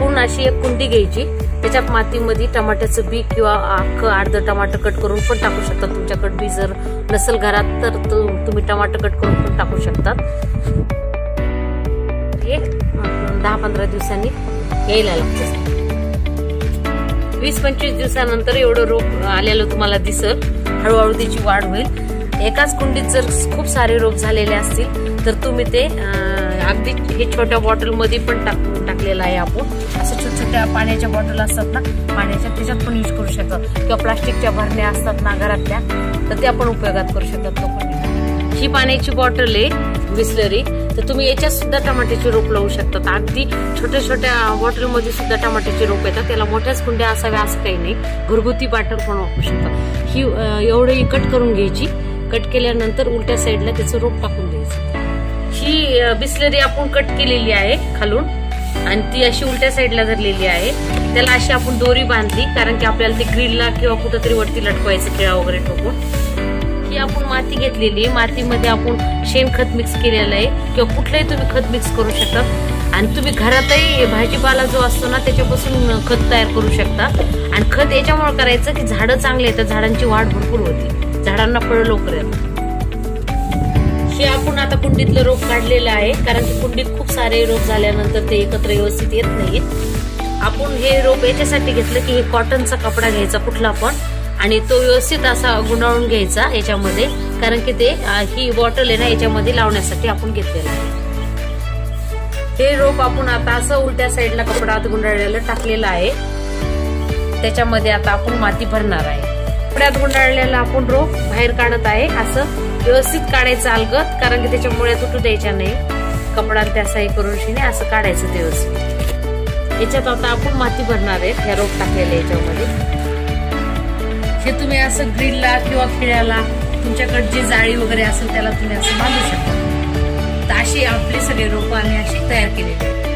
आपण अशी एक कुंडी घ्यायची. त्याच्यात मातीमध्ये टमाट्याचं बी किंवा अख्खं अर्ध टमाटर कट करून पण टाकू शकता. तुमच्याकडे बी जर नसेल घरात तर तुम्ही टमाटर कट करून पण टाकू शकतात हे दहा पंधरा दिवसांनी यायला लागतं. वीस पंचवीस दिवसानंतर एवढं रोप आलेलं तुम्हाला दिसल. हळूहळू त्याची वाढ होईल. एकाच कुंडीत जर खूप सारे रोप झालेले असतील तर तुम्ही ते अगदी हे छोट्या बॉटलमध्ये पण टाक टाकलेलं आहे आपण. असं छोट्या छोट्या पाण्याच्या बॉटल असतात ना पाण्याच्या त्याच्यात पण यूज करू शकतात किंवा प्लास्टिकच्या भरण्या असतात ना घरातल्या तर त्या पण उपयोगात करू शकतात लोकांनी. ही पाण्याची बॉटल आहे बिस्लरी. तर तुम्ही याच्यात सुद्धा टमाट्याचे रोप लावू शकतात. अगदी छोट्या छोट्या बॉटलमध्ये सुद्धा टमाट्याचे रोप येतात. त्याला मोठ्याच कुंड्या असाव्या असं काही नाही. घरगुती बॉटल पण वापरू शकतात. ही एवढंही कट करून घ्यायची. कट केल्यानंतर उलट्या साईडला त्याचं रोप टाकून द्यायचं. ही बिस्लरी आपण कट केलेली आहे खालून. आणि ती अशी उलट्या साईडला धरलेली आहे. त्याला अशी आपण दोरी बांधली कारण की आपल्याला ती ग्रिलला किंवा कुठंतरी वरती लटकवायचं खेळा वगैरे ठोकून. ही आपण माती घेतलेली आहे. मातीमध्ये आपण शेणखत मिक्स केलेलं आहे. किंवा कुठलंही तुम्ही खत मिक्स करू शकता. आणि तुम्ही घरातही भाजीपाला जो असतो ना त्याच्यापासून खत तयार करू शकता. आणि खत याच्यामुळे करायचं की झाडं चांगले येतात झाडांची वाढ भरपूर होती. झाडांना फळं लवकर येतात हे आपण आता कुंडीतलं रोप काढलेलं आहे कारण की कुंडीत खूप सारे रोप झाल्यानंतर ते एकत्र व्यवस्थित येत नाहीत. आपण हे रोप याच्यासाठी घेतलं की हे कॉटनचा कपडा घ्यायचा कुठला पण आणि तो व्यवस्थित असा गुंडाळून घ्यायचा याच्यामध्ये कारण की ते ही बॉटल आहे ना याच्यामध्ये लावण्यासाठी आपण घेतलेलं आहे. हे रोप आपण आता असं उलट्या साईडला कपडा आत गुंडाळलेलं टाकलेलं आहे. त्याच्यामध्ये आता आपण माती भरणार आहे. कपड्यात गुंडाळलेला आपण रोप बाहेर काढत आहे असं व्यवस्थित काढायचं अलगत कारण की त्याच्या मुळ्या तुटू द्यायच्या नाही. कपडा त्या करून शिने असं काढायचं व्यवस्थित. याच्यात आता आपण माती भरणार आहे ह्या रोप टाकलेल्या याच्यामध्ये. हे तुम्ही असं ग्रिलला किंवा खिळ्याला तुमच्याकडे जी जाळी वगैरे असेल त्याला तुम्ही असं बांधू शकता. तर अशी आपली सगळी रोपं आम्ही अशी तयार केलेली आहेत.